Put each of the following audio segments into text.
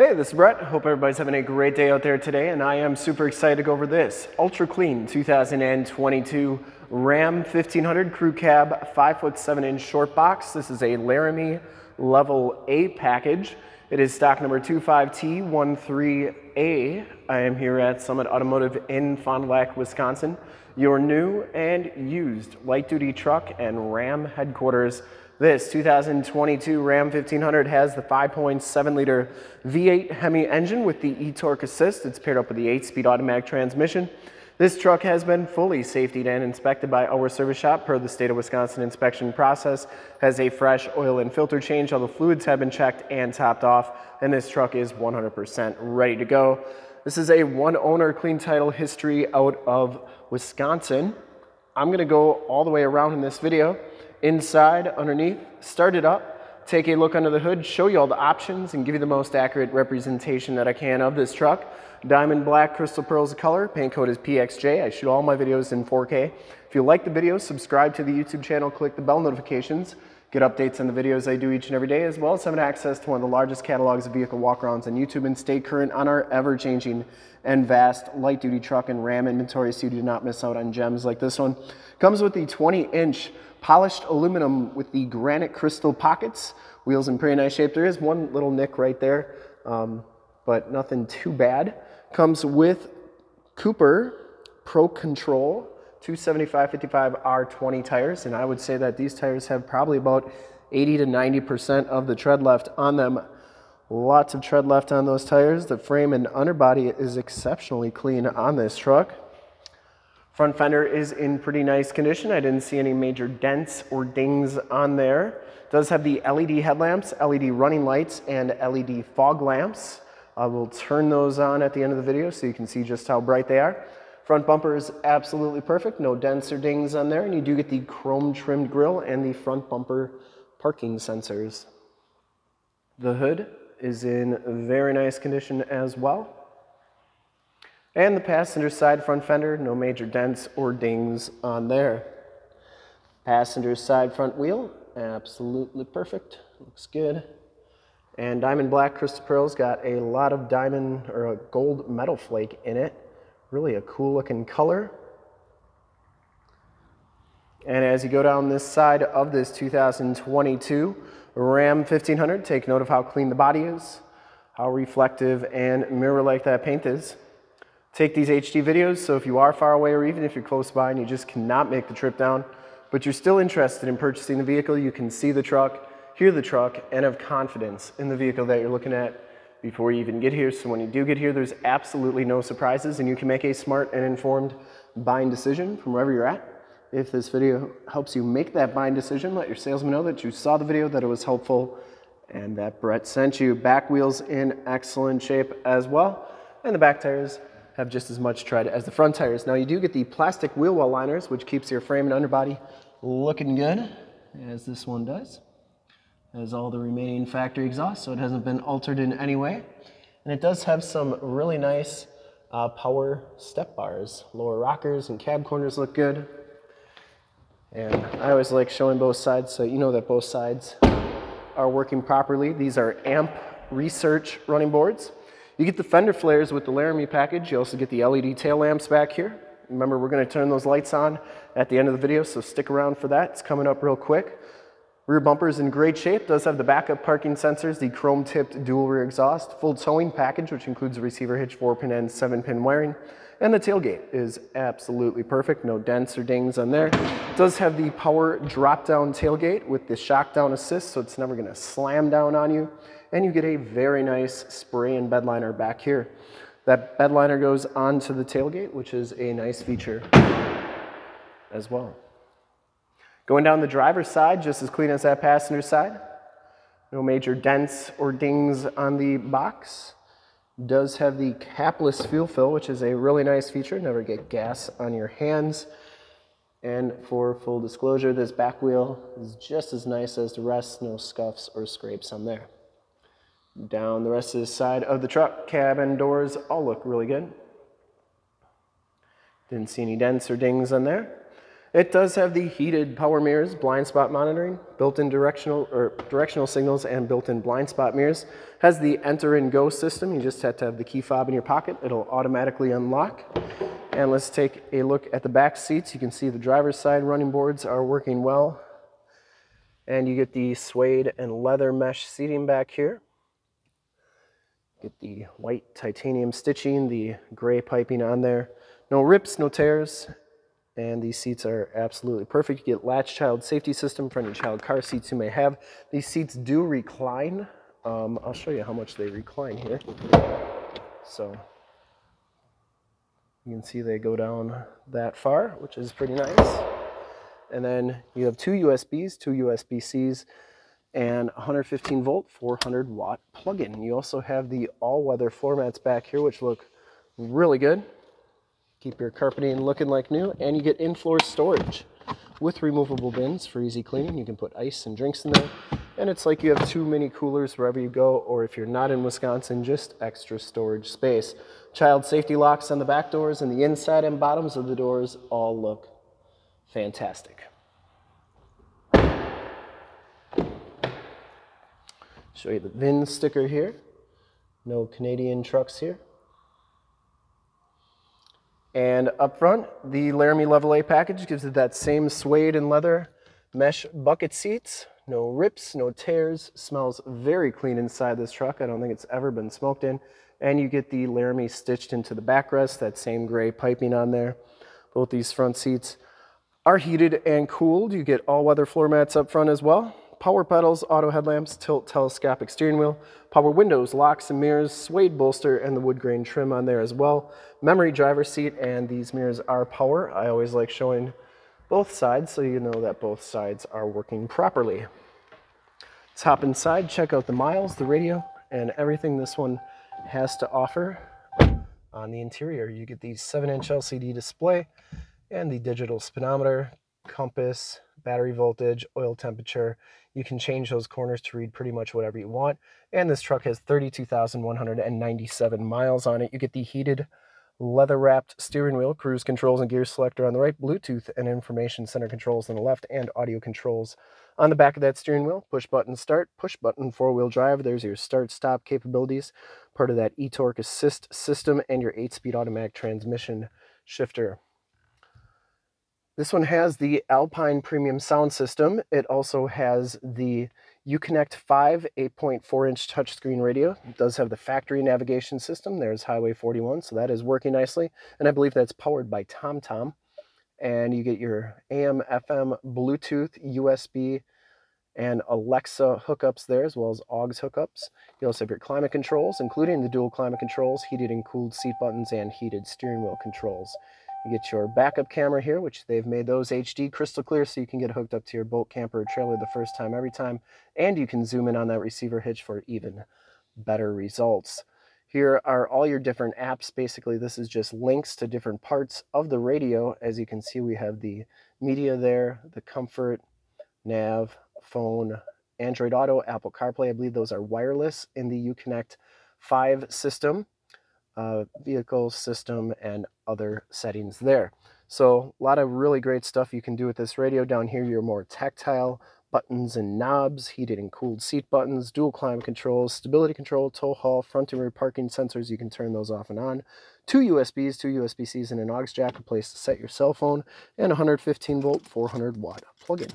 Hey, this is Brett. Hope everybody's having a great day out there today, and I am super excited to go over this ultra clean 2022 Ram 1500 Crew Cab 5 foot 7 inch short box. This is a Laramie Level A package. It is stock number 25T13A. I am here at Summit Automotive in Fond du Lac, Wisconsin, your new and used light duty truck and Ram headquarters. This 2022 Ram 1500 has the 5.7 liter V8 Hemi engine with the e-torque assist. It's paired up with the 8-speed automatic transmission. This truck has been fully safetied and inspected by our service shop per the state of Wisconsin inspection process, has a fresh oil and filter change. All the fluids have been checked and topped off, and this truck is 100% ready to go. This is a one owner clean title history out of Wisconsin. I'm gonna go all the way around in this video inside, underneath, start it up, take a look under the hood, show you all the options, and give you the most accurate representation that I can of this truck. Diamond black crystal pearls of color, paint code is PXJ. I shoot all my videos in 4K. If you like the video, subscribe to the YouTube channel, click the bell notifications, get updates on the videos I do each and every day, as well as having access to one of the largest catalogs of vehicle walkarounds on YouTube and stay current on our ever-changing and vast light-duty truck and Ram inventory so you do not miss out on gems like this one. Comes with the 20-inch polished aluminum with the granite crystal pockets. Wheels in pretty nice shape. There is one little nick right there, um, but nothing too bad. Comes with Cooper Pro Control 275-55 R20 tires, and I would say that these tires have probably about 80 to 90% of the tread left on them. Lots of tread left on those tires. The frame and underbody is exceptionally clean on this truck. Front fender is in pretty nice condition. I didn't see any major dents or dings on there. Does have the LED headlamps, LED running lights, and LED fog lamps. I will turn those on at the end of the video so you can see just how bright they are. Front bumper is absolutely perfect, no dents or dings on there, and you do get the chrome trimmed grille and the front bumper parking sensors. The hood is in very nice condition as well. And the passenger side front fender, no major dents or dings on there. Passenger side front wheel, absolutely perfect, looks good. And diamond black crystal pearls got a lot of diamond or a gold metal flake in it. Really a cool looking color. And as you go down this side of this 2022 Ram 1500, take note of how clean the body is, how reflective and mirror-like that paint is take these HD videos. So if you are far away or even if you're close by and you just cannot make the trip down, but you're still interested in purchasing the vehicle, you can see the truck, hear the truck, and have confidence in the vehicle that you're looking at before you even get here. So when you do get here, there's absolutely no surprises and you can make a smart and informed buying decision from wherever you're at. If this video helps you make that buying decision, let your salesman know that you saw the video, that it was helpful, and that Brett sent you. Back wheels in excellent shape as well. And the back tires have just as much tread as the front tires. Now you do get the plastic wheel well liners, which keeps your frame and underbody looking good, as this one does. Has all the remaining factory exhaust, so it hasn't been altered in any way. And it does have some really nice uh, power step bars. Lower rockers and cab corners look good. And I always like showing both sides so you know that both sides are working properly. These are AMP research running boards. You get the fender flares with the Laramie package. You also get the LED tail lamps back here. Remember, we're going to turn those lights on at the end of the video, so stick around for that. It's coming up real quick. Rear bumper is in great shape. Does have the backup parking sensors, the chrome-tipped dual rear exhaust, full towing package, which includes a receiver hitch, 4-pin and 7-pin wiring. And the tailgate is absolutely perfect. No dents or dings on there. Does have the power drop-down tailgate with the shock down assist, so it's never going to slam down on you and you get a very nice spray and bed liner back here. That bed liner goes onto the tailgate, which is a nice feature as well. Going down the driver's side, just as clean as that passenger side. No major dents or dings on the box. Does have the capless fuel fill, which is a really nice feature. Never get gas on your hands. And for full disclosure, this back wheel is just as nice as the rest. No scuffs or scrapes on there. Down the rest of the side of the truck, cabin doors all look really good. Didn't see any dents or dings on there. It does have the heated power mirrors, blind spot monitoring, built-in directional or directional signals and built-in blind spot mirrors. Has the enter and go system. You just have to have the key fob in your pocket. It'll automatically unlock. And let's take a look at the back seats. You can see the driver's side running boards are working well. And you get the suede and leather mesh seating back here. Get the white titanium stitching, the gray piping on there. No rips, no tears, and these seats are absolutely perfect. You get latch child safety system for any child car seats you may have. These seats do recline. Um, I'll show you how much they recline here. So you can see they go down that far, which is pretty nice. And then you have two USBs, two USB-Cs, and 115 volt, 400 watt plug-in. You also have the all-weather floor mats back here, which look really good. Keep your carpeting looking like new, and you get in-floor storage with removable bins for easy cleaning. You can put ice and drinks in there, and it's like you have two mini coolers wherever you go, or if you're not in Wisconsin, just extra storage space. Child safety locks on the back doors, and the inside and bottoms of the doors all look fantastic. Show you the VIN sticker here. No Canadian trucks here. And up front, the Laramie Level A package gives it that same suede and leather mesh bucket seats. No rips, no tears. Smells very clean inside this truck. I don't think it's ever been smoked in. And you get the Laramie stitched into the backrest, that same gray piping on there. Both these front seats are heated and cooled. You get all-weather floor mats up front as well power pedals, auto headlamps, tilt telescopic steering wheel, power windows, locks and mirrors, suede bolster, and the wood grain trim on there as well. Memory driver seat, and these mirrors are power. I always like showing both sides so you know that both sides are working properly. Let's hop inside, check out the miles, the radio, and everything this one has to offer. On the interior, you get the 7-inch LCD display and the digital speedometer, compass, battery voltage, oil temperature. You can change those corners to read pretty much whatever you want. And this truck has 32,197 miles on it. You get the heated leather wrapped steering wheel, cruise controls and gear selector on the right, Bluetooth and information center controls on the left, and audio controls on the back of that steering wheel. Push button start, push button four wheel drive. There's your start stop capabilities, part of that e-torque assist system, and your eight speed automatic transmission shifter. This one has the Alpine Premium sound system. It also has the Uconnect 5 8.4 inch touchscreen radio. It does have the factory navigation system. There's Highway 41, so that is working nicely. And I believe that's powered by TomTom. And you get your AM, FM, Bluetooth, USB, and Alexa hookups there, as well as AUX hookups. You also have your climate controls, including the dual climate controls, heated and cooled seat buttons, and heated steering wheel controls. You get your backup camera here, which they've made those HD crystal clear so you can get hooked up to your boat, camper, or trailer the first time every time. And you can zoom in on that receiver hitch for even better results. Here are all your different apps. Basically, this is just links to different parts of the radio. As you can see, we have the media there, the comfort, nav, phone, Android Auto, Apple CarPlay. I believe those are wireless in the Uconnect 5 system uh, vehicle system and other settings there. So a lot of really great stuff you can do with this radio. Down here, your more tactile buttons and knobs, heated and cooled seat buttons, dual climate controls, stability control, tow haul, front and rear parking sensors. You can turn those off and on. Two USBs, two USB-Cs, and an aux jack, a place to set your cell phone, and 115 volt, 400 watt plug-in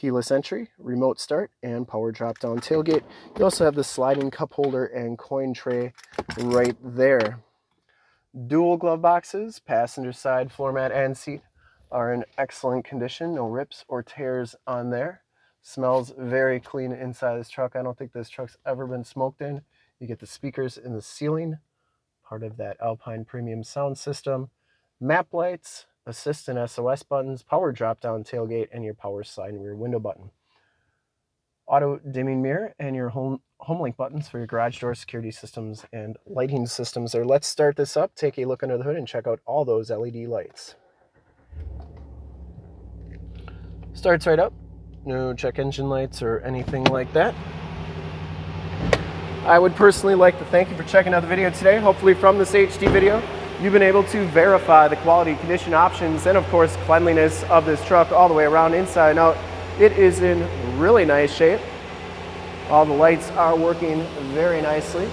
keyless entry, remote start, and power drop-down tailgate. You also have the sliding cup holder and coin tray right there. Dual glove boxes, passenger side floor mat and seat are in excellent condition. No rips or tears on there. Smells very clean inside this truck. I don't think this truck's ever been smoked in. You get the speakers in the ceiling, part of that Alpine Premium sound system. Map lights, assist and SOS buttons, power drop-down tailgate, and your power side and rear window button. Auto dimming mirror and your home, HomeLink buttons for your garage door security systems and lighting systems there. Let's start this up, take a look under the hood, and check out all those LED lights. Starts right up. No check engine lights or anything like that. I would personally like to thank you for checking out the video today. Hopefully from this HD video, you've been able to verify the quality, condition options, and of course cleanliness of this truck all the way around inside and out. It is in really nice shape. All the lights are working very nicely.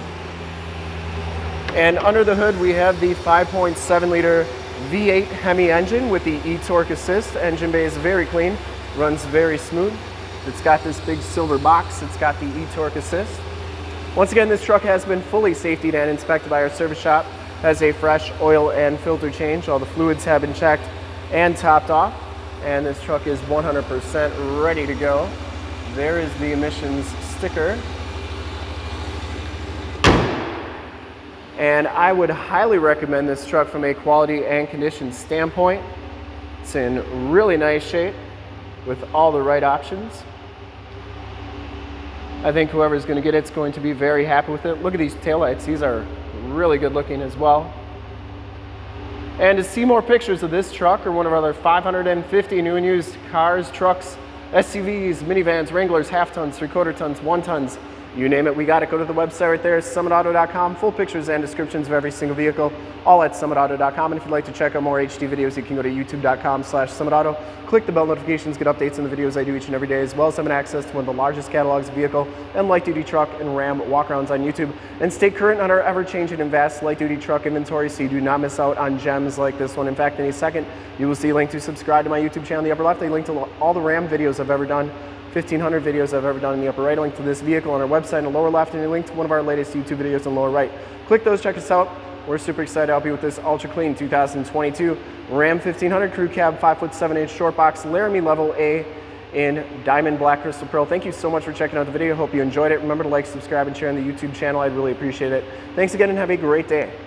And under the hood, we have the 5.7 liter V8 Hemi engine with the e-torque assist. Engine bay is very clean, runs very smooth. It's got this big silver box. It's got the e-torque assist. Once again, this truck has been fully safetied and inspected by our service shop. Has a fresh oil and filter change. All the fluids have been checked and topped off. And this truck is 100% ready to go. There is the emissions sticker. And I would highly recommend this truck from a quality and condition standpoint. It's in really nice shape with all the right options. I think whoever's going to get it's going to be very happy with it. Look at these taillights. These are really good looking as well. And to see more pictures of this truck or one of our other 550 new and used cars, trucks, SUVs, minivans, Wranglers, half tons, three quarter tons, one tons, you name it, we got it. Go to the website right there, summitauto.com. Full pictures and descriptions of every single vehicle, all at summitauto.com. And if you'd like to check out more HD videos, you can go to youtube.com slash summitauto. Click the bell notifications, get updates on the videos I do each and every day, as well as having access to one of the largest catalogs of vehicle and light-duty truck and Ram walkarounds on YouTube. And stay current on our ever-changing and vast light-duty truck inventory so you do not miss out on gems like this one. In fact, in a second, you will see a link to subscribe to my YouTube channel in the upper left, a link to all the Ram videos I've ever done 1,500 videos I've ever done in the upper right, a link to this vehicle on our website in the lower left, and a link to one of our latest YouTube videos in the lower right. Click those, check us out. We're super excited to help you with this ultra clean 2022 Ram 1500 Crew Cab 5'7 inch short box Laramie Level A in Diamond Black Crystal Pearl. Thank you so much for checking out the video. Hope you enjoyed it. Remember to like, subscribe, and share on the YouTube channel. I'd really appreciate it. Thanks again and have a great day.